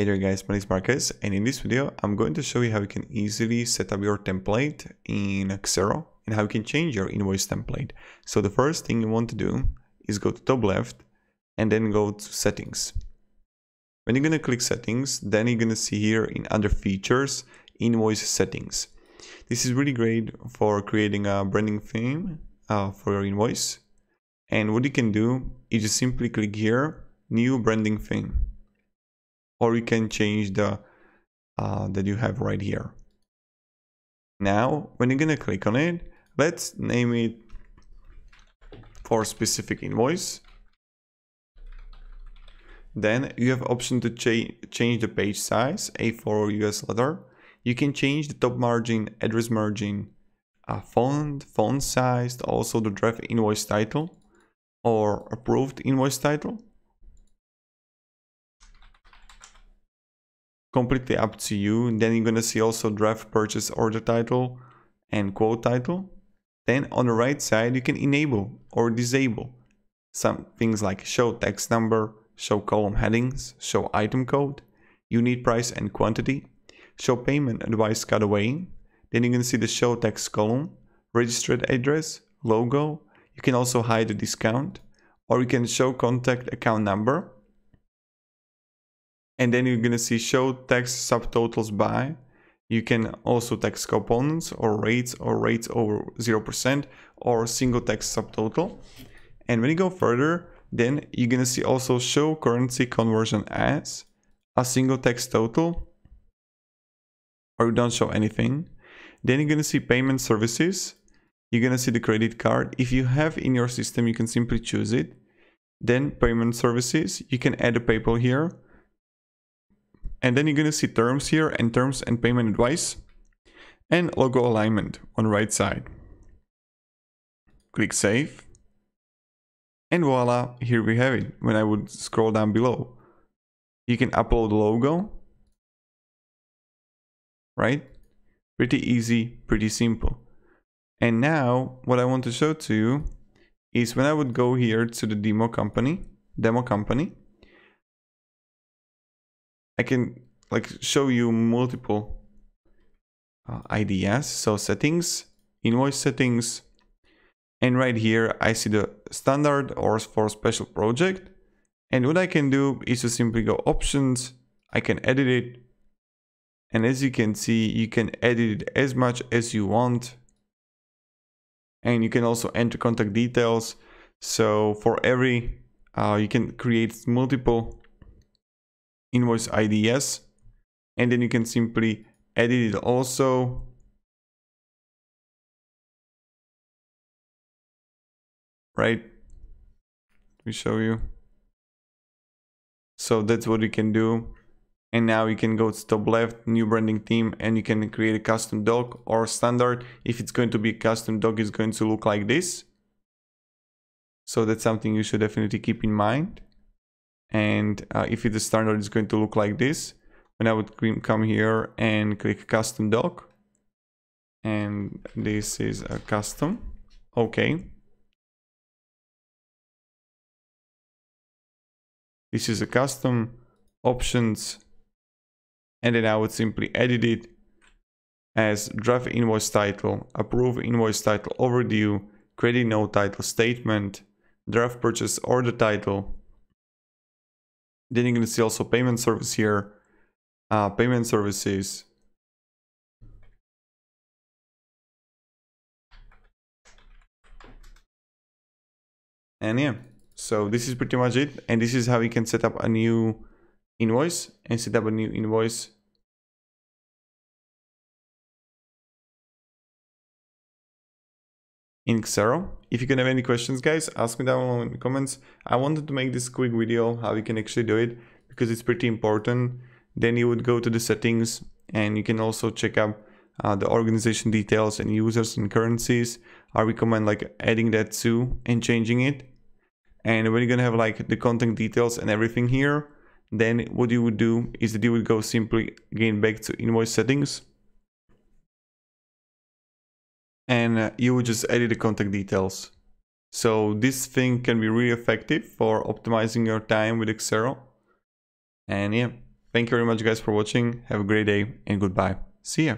Hey there guys, my name is Marcus and in this video I'm going to show you how you can easily set up your template in Xero and how you can change your invoice template. So the first thing you want to do is go to top left and then go to settings. When you're going to click settings, then you're going to see here in other features, invoice settings. This is really great for creating a branding theme uh, for your invoice. And what you can do is just simply click here, new branding theme or you can change the uh, that you have right here. Now, when you're gonna click on it, let's name it for specific invoice. Then you have option to cha change the page size, A4 or US letter. You can change the top margin, address margin, uh, font, font size, also the draft invoice title or approved invoice title. Completely up to you. Then you're gonna see also draft purchase order title and quote title. Then on the right side, you can enable or disable some things like show tax number, show column headings, show item code, unit price and quantity, show payment advice cutaway. Then you're gonna see the show tax column, registered address, logo. You can also hide the discount or you can show contact account number and then you're gonna see show tax subtotals by. You can also tax components or rates or rates over 0% or single tax subtotal. And when you go further, then you're gonna see also show currency conversion as a single tax total or you don't show anything. Then you're gonna see payment services. You're gonna see the credit card. If you have in your system, you can simply choose it. Then payment services, you can add a PayPal here and then you're going to see terms here and terms and payment advice and logo alignment on the right side. Click save. And voila, here we have it. When I would scroll down below, you can upload logo. Right? Pretty easy, pretty simple. And now what I want to show to you is when I would go here to the demo company, demo company, I can like show you multiple uh, ideas. So settings, invoice settings, and right here I see the standard or for special project. And what I can do is to simply go options, I can edit it. And as you can see, you can edit it as much as you want. And you can also enter contact details. So for every, uh, you can create multiple invoice IDs and then you can simply edit it also. Right? Let me show you. So that's what you can do. And now you can go to top left new branding theme and you can create a custom doc or standard. If it's going to be a custom doc it's going to look like this. So that's something you should definitely keep in mind and uh, if it's standard it's going to look like this when I would come here and click custom doc and this is a custom okay. This is a custom options and then I would simply edit it as draft invoice title, approve invoice title overdue, credit note title statement, draft purchase order title, then you're going to see also payment service here, uh, payment services. And yeah, so this is pretty much it. And this is how you can set up a new invoice and set up a new invoice in Xero. If you can have any questions, guys, ask me down in the comments. I wanted to make this quick video how you can actually do it because it's pretty important. Then you would go to the settings and you can also check out uh, the organization details and users and currencies. I recommend like adding that too and changing it. And when you're gonna have like the contact details and everything here, then what you would do is that you would go simply again back to invoice settings and uh, you would just edit the contact details. So this thing can be really effective for optimizing your time with Xero. And yeah, Thank you very much guys for watching. Have a great day and goodbye. See ya.